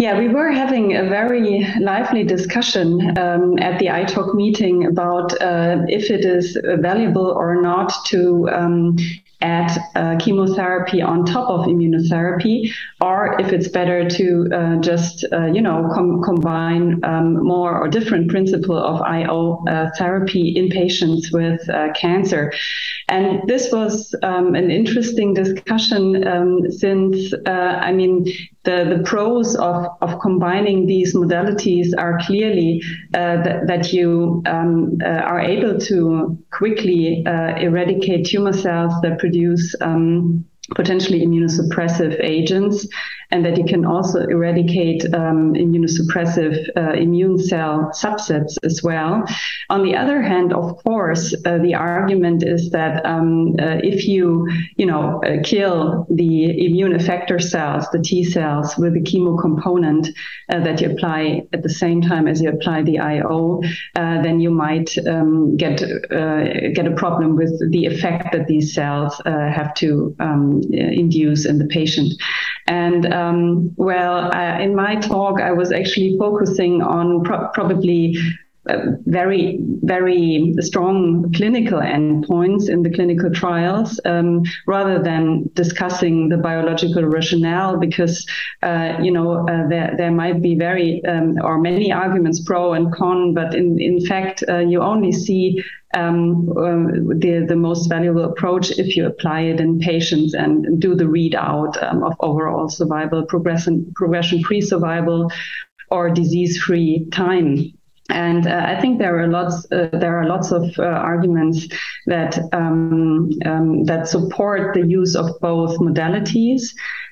Yeah, we were having a very lively discussion um, at the ITOC meeting about uh, if it is valuable or not to um, add uh, chemotherapy on top of immunotherapy, or if it's better to uh, just, uh, you know, com- combine um, more or different principle of IO uh, therapy in patients with uh, cancer. And this was um, an interesting discussion um, since, I mean, the, the pros of, of combining these modalities are clearly uh, that, that you um, uh, are able to quickly uh, eradicate tumor cells that produce um, potentially immunosuppressive agents and that you can also eradicate um, immunosuppressive uh, immune cell subsets as well. On the other hand, of course, uh, the argument is that um, uh, if you, you know, uh, kill the immune effector cells, the T cells, with the chemo component uh, that you apply at the same time as you apply the IO, uh, then you might um, get get a problem with the effect that these cells have to um, induce in the patient. And um, well, uh, in my talk, I was actually focusing on pro- probably very, very strong clinical endpoints in the clinical trials um, rather than discussing the biological rationale because, uh, you know, uh, there, there might be very um, or many arguments pro and con, but in, in fact, uh, you only see um, uh, the, the most valuable approach if you apply it in patients and do the readout um, of overall survival, progression, progression-free survival, or disease-free time. And uh, I think there are lots uh, there are lots of uh, arguments that um, um, that support the use of both modalities.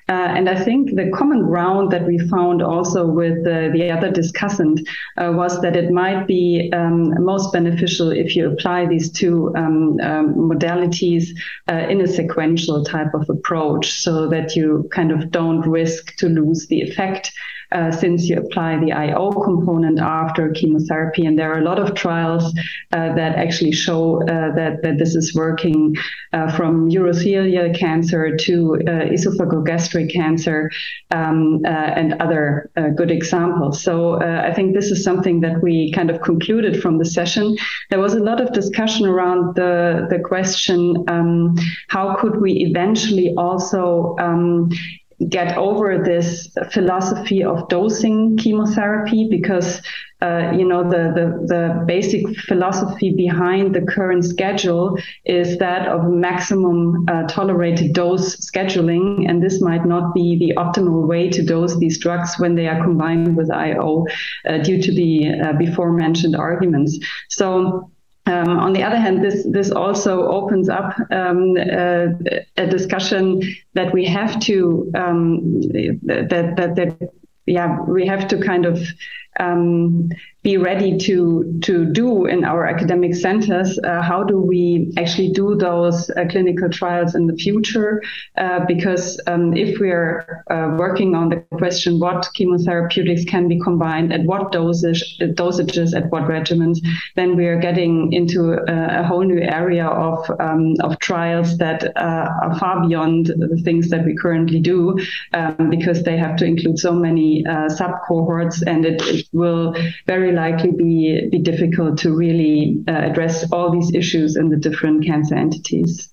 Uh, and I think the common ground that we found also with uh, the other discussant uh, was that it might be um, most beneficial if you apply these two um, um, modalities uh, in a sequential type of approach so that you kind of don't risk to lose the effect uh, since you apply the IO component after chemotherapy. And there are a lot of trials uh, that actually show uh, that, that this is working uh, from urothelial cancer to esophageal uh, esophagogastric cancer um, and other good examples. So I think this is something that we kind of concluded from the session. There was a lot of discussion around the, the question um, how could we eventually also um, get over this philosophy of dosing chemotherapy because uh, you know the, the the basic philosophy behind the current schedule is that of maximum uh, tolerated dose scheduling. And this might not be the optimal way to dose these drugs when they are combined with IO uh, due to the uh, before mentioned arguments. So um, on the other hand, this this also opens up um, uh, a discussion that we have to um, that, that that yeah we have to kind of um, be ready to to do in our academic centers. Uh, how do we actually do those uh, clinical trials in the future? Uh, because um, if we're uh, working on the question what chemotherapeutics can be combined at what dosage dosages at what regimens, then we are getting into a, a whole new area of um, of trials that uh, are far beyond the things that we currently do, um, because they have to include so many uh, sub cohorts, and it, it will very likely be, be difficult to really uh, address all these issues in the different cancer entities.